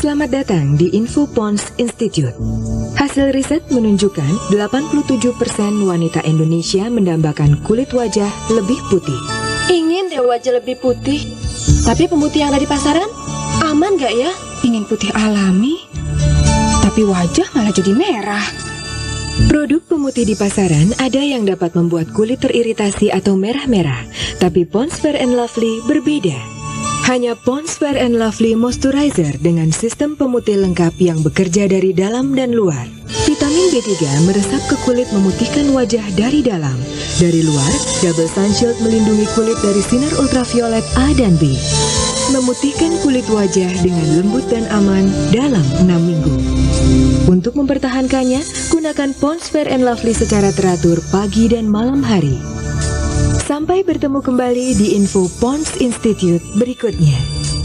Selamat datang di Info Pons Institute. Hasil riset menunjukkan 87% wanita Indonesia mendambakan kulit wajah lebih putih. Ingin deh wajah lebih putih. Tapi pemutih yang ada di pasaran aman gak ya? Ingin putih alami, tapi wajah malah jadi merah. Produk pemutih di pasaran ada yang dapat membuat kulit teriritasi atau merah-merah, tapi Pond's Fair and Lovely berbeda. Hanya Pond's Fair and Lovely Moisturizer dengan sistem pemutih lengkap yang bekerja dari dalam dan luar. Vitamin B3 meresap ke kulit memutihkan wajah dari dalam. Dari luar, Double Sun Shield melindungi kulit dari sinar ultraviolet A dan B. Memutihkan kulit wajah dengan lembut dan aman dalam 6 minggu. Untuk mempertahankannya, gunakan Pond's Fair and Lovely secara teratur pagi dan malam hari. Sampai bertemu kembali di info Pons Institute berikutnya.